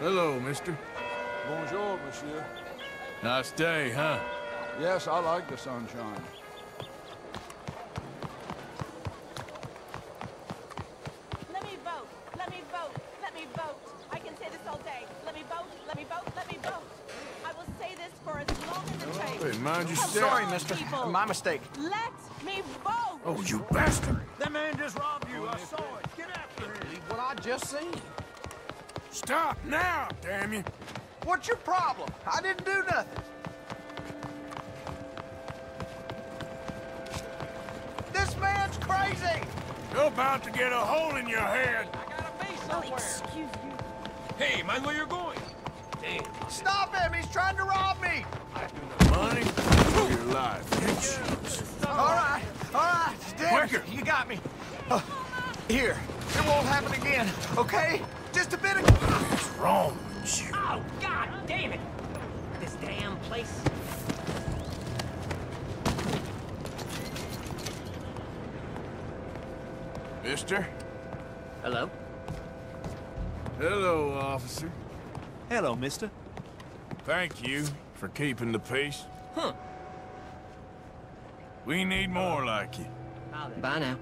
Hello, mister. Bonjour, monsieur. Nice day, huh? Yes, I like the sunshine. Let me vote. Let me vote. Let me vote. I can say this all day. Let me vote. Let me vote. Let me vote. I will say this for as long as it oh, takes. Hey, mind your Come step. on, Sorry, mister. people. My mistake. Let me vote. Oh, you bastard! That man just robbed you. Oh, I saw it. Get after him. Believe what I just seen. Stop now, damn you! What's your problem? I didn't do nothing. This man's crazy. You're about to get a hole in your head. I gotta be somewhere. Oh, excuse you. Hey, mind where you're going. Damn. Stop him. He's trying to rob me. I do not Money for your life. You All right. All right. Damn, Quicker. You got me. Uh, here. It won't happen again, okay? Just a bit of... What's wrong with you? Oh, god damn it! This damn place. Mister? Hello? Hello, officer. Hello, mister. Thank you for keeping the peace. Huh. We need more like you. Bye now.